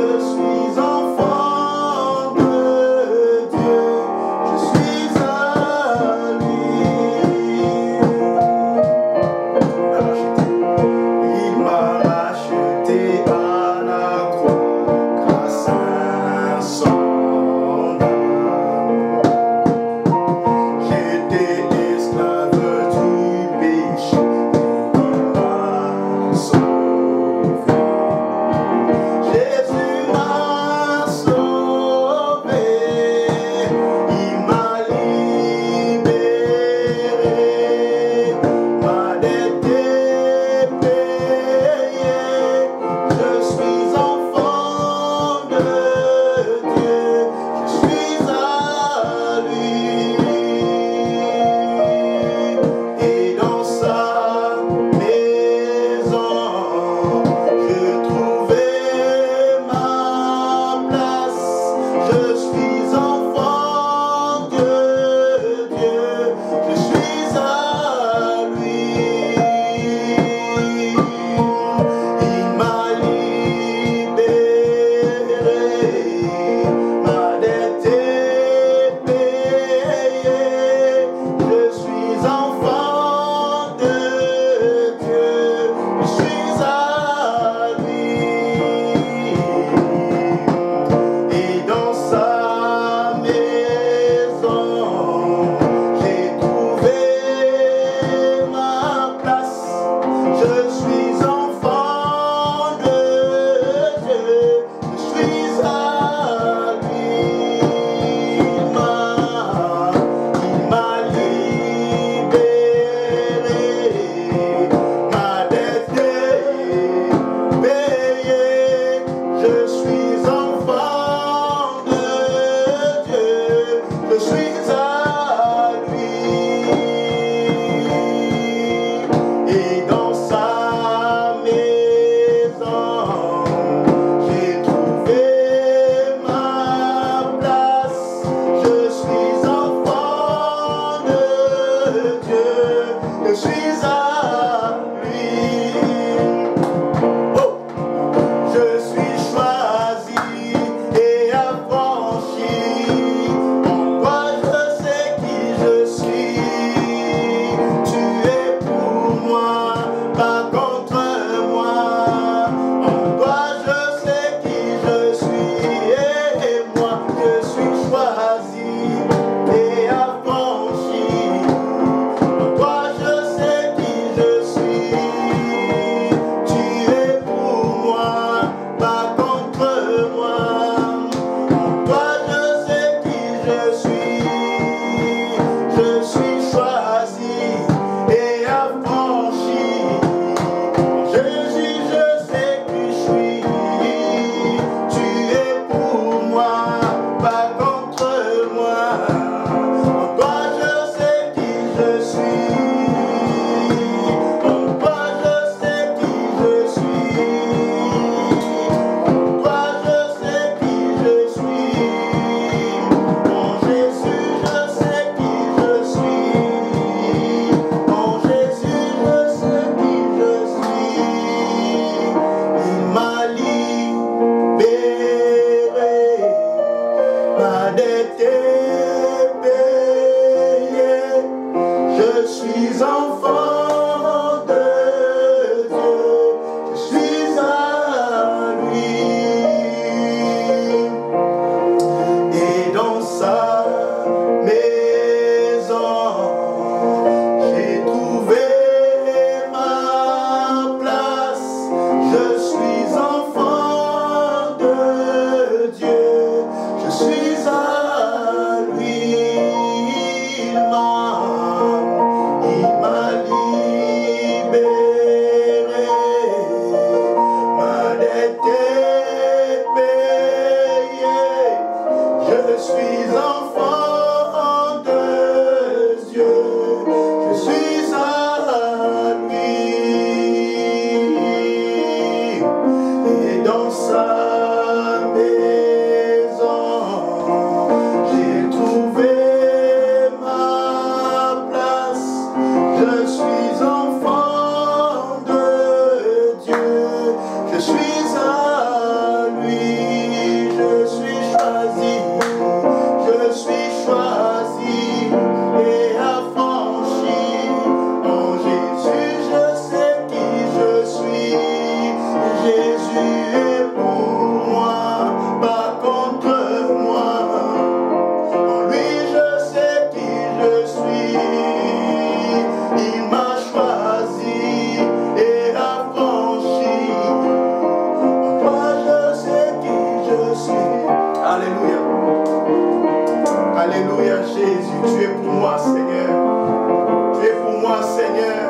mercies Je suis Senhor.